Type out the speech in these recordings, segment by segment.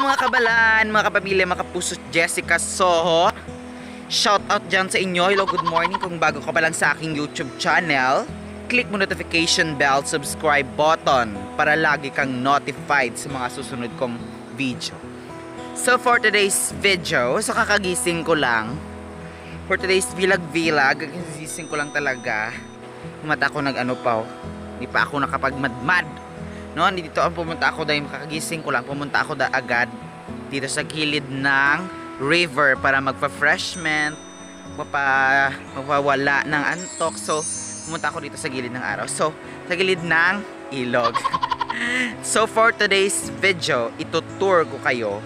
mga kabalan, mga kapamilya, mga kapuso, Jessica Soho. Shout out dyan sa inyo. Hello, good morning. Kung bago ka pa lang sa aking YouTube channel, click mo notification bell, subscribe button para lagi kang notified sa mga susunod kong video. So for today's video, sa kakagising ko lang, for today's vlog-vlog, kakagising ko lang talaga, mata ko nag-ano pa, oh. hindi pa ako nakapagmadmad. No, dito ang pumunta ako dahil kakagising ko lang, pumunta ako da agad dito sa gilid ng river para magpa-freshment, mapa, mapawala ng antok. So, pumunta ako dito sa gilid ng araw. So, sa gilid ng ilog. so, for today's video, itutour ko kayo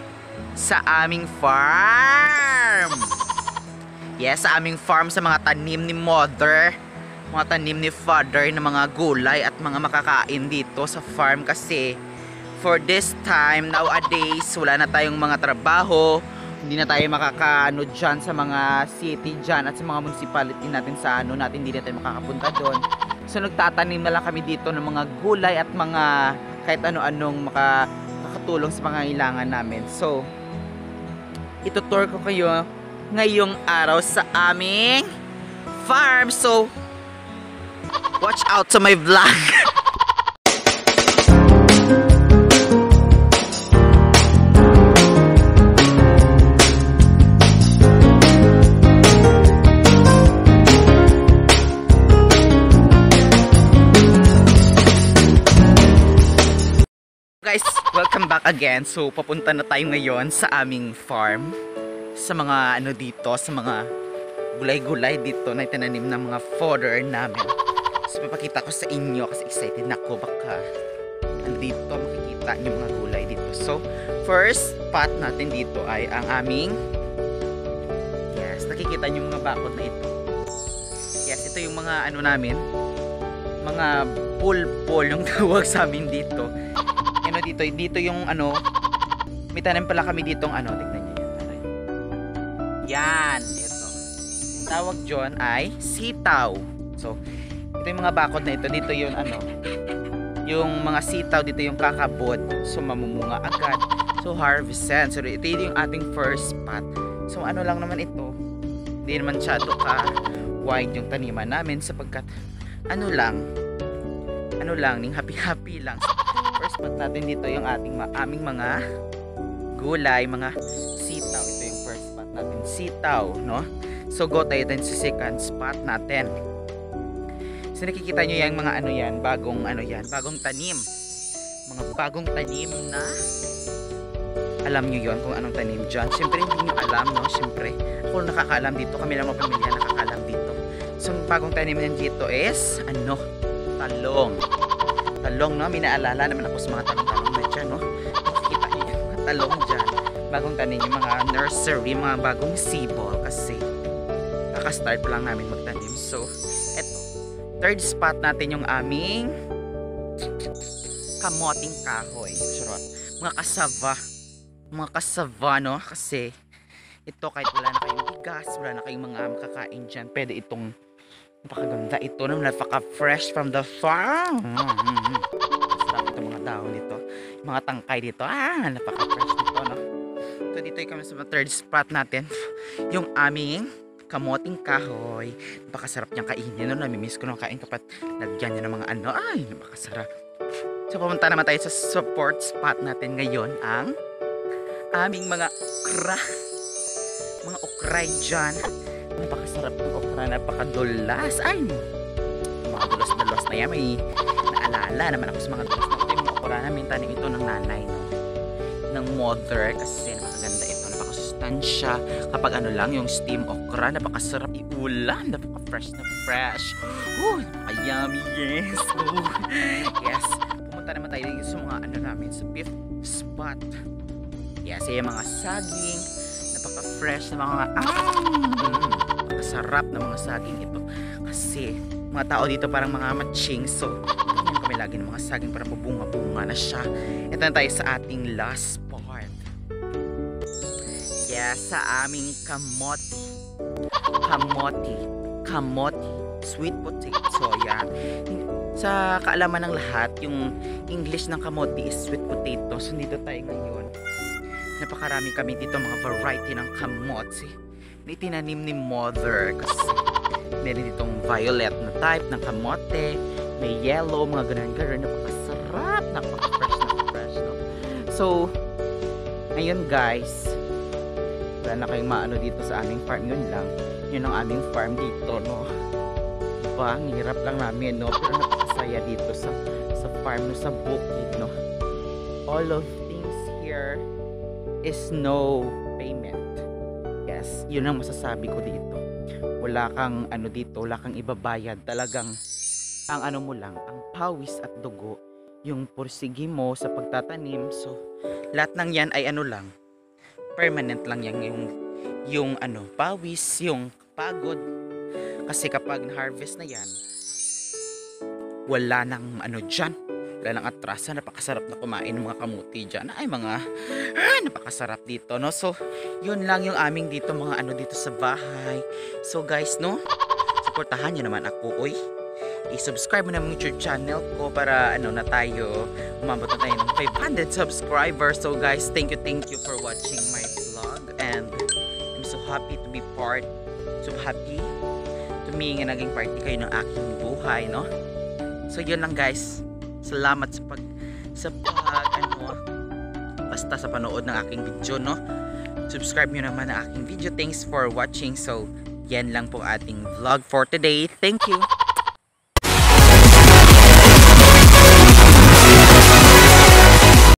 sa aming farm. Yes, sa aming farm sa mga tanim ni mother mga tanim ni father ng mga gulay at mga makakain dito sa farm kasi for this time nowadays wala na tayong mga trabaho. Hindi na tayo makakaano dyan sa mga city dyan at sa mga municipality natin sa ano natin hindi na tayo makakapunta doon so nagtatanim na lang kami dito ng mga gulay at mga kahit ano-anong makakatulong sa pangangailangan namin. So itutour ko kayo ngayong araw sa aming farm. So Watch out sa my vlog. Guys, welcome back again. So, papunta na tayo ngayon sa aming farm. Sa mga ano dito, sa mga gulay-gulay dito na itinanim ng mga fodder namin. So, papakita ko sa inyo kasi excited na ako baka andito makikita yung mga gulay dito. So, first spot natin dito ay ang aming yes, nakikita niyo mga bakod na ito. Yes, ito yung mga ano namin mga pulpol yung tawag sa amin dito. Ano dito, dito yung ano may tanim pala kami ditong ano, tignan niyo yan. Yan, ito. Yung tawag dyan ay sitaw. So, ito yung mga bakod na ito. Dito yung ano yung mga sitaw dito yung kakabot. So mamumunga agad. So harvestan so ito yung ating first spot. So ano lang naman ito. Hindi naman masyado ka wide yung taniman namin sapagkat ano lang ano lang ning happy happy lang. So, first spot natin dito yung ating aming mga gulay mga sitaw. Ito yung first spot natin. Sitaw no? So go tayo din sa second spot natin So nakikita nyo yung mga ano yan, bagong ano yan, bagong tanim. Mga bagong tanim na alam nyo yon kung anong tanim dyan. Siyempre hindi nyo alam, no? Siyempre, ako nakakaalam dito, kami lang mga pamilya nakakaalam dito. So bagong tanim yan dito is, ano, talong. Talong, no? May naalala naman ako sa mga talong-talong na dyan, no? Nakikita nyo yung mga talong dyan. Bagong tanim yung mga nursery, mga bagong sibol kasi kakastart lang namin magtanim. So, third spot natin yung aming kamoting kahoy. Charot. Mga kasava. Mga kasava, no? Kasi ito kahit wala na kayong bigas, wala na kayong mga makakain dyan, pwede itong napakaganda ito no? napaka-fresh from the farm. Mm -hmm. Sarap itong mga dahon dito. Mga tangkay dito. Ah, napaka-fresh nito, no? So, dito kami sa third spot natin. Yung aming kamoting kahoy. Napakasarap niyang kainin. No? Namimiss ko nung kain kapag lagyan niya ng mga ano. Ay, napakasarap. So, pumunta naman tayo sa support spot natin ngayon ang aming mga okra. Mga okray dyan. Napakasarap ng okra. Napakadulas. Ay, mga dulas-dulas na yan. May naalala naman ako sa mga dulas na ito. Yung okra namin tanim ito ng nanay. No? Ng mother. Kasi napakaganda masustansya kapag ano lang yung steam okra napakasarap iulam napaka-fresh na fresh. Oh yummy yes. Oh. yes. Pumunta naman tayo sa mga ano namin sa fifth spot. Yes yung mga saging napaka-fresh na mga ah, mm, napakasarap na mga saging ito. Kasi mga tao dito parang mga matching so kami lagi ng mga saging para mabunga-bunga na siya. Ito na tayo sa ating last sa aming kamote, kamote, kamote, sweet potato, yan. Sa kaalaman ng lahat, yung English ng kamote is sweet potato. So, dito tayo ngayon. Napakarami kami dito mga variety ng kamote. Na itinanim ni mother kasi meron ditong violet na type ng kamote. May yellow, mga ganun-ganun napakasarap, napaka-fresh na fresh no? so ayun guys wala na kayong maano dito sa aming farm. Yun lang. Yun ang aming farm dito no? Diba? Ang hirap lang namin no? Pero napakasaya dito sa sa farm no? Sa bukid no? All of things here is no payment. Yes yun ang masasabi ko dito. Wala kang ano dito wala kang ibabayad. Talagang ang ano mo lang ang pawis at dugo yung pursigi mo sa pagtatanim. So lahat ng yan ay ano lang permanent lang yan yung yung ano pawis yung pagod. Kasi kapag na-harvest na yan wala nang ano dyan. Wala nang atrasa napakasarap na kumain ng mga kamuti dyan. Ay mga ah, napakasarap dito no? So yun lang yung aming dito mga ano dito sa bahay. So guys no? Supportahan nyo naman ako oy. I-subscribe mo naman yung YouTube channel ko para ano na tayo umabot na tayo ng 500 subscribers. So guys thank you thank you for watching my happy to be part so happy to me nga naging party kayo ng aking buhay no? So yun lang guys. Salamat sa pag sa pag ano basta sa panood ng aking video no? Subscribe nyo naman ang aking video. Thanks for watching. So yan lang po ating vlog for today. Thank you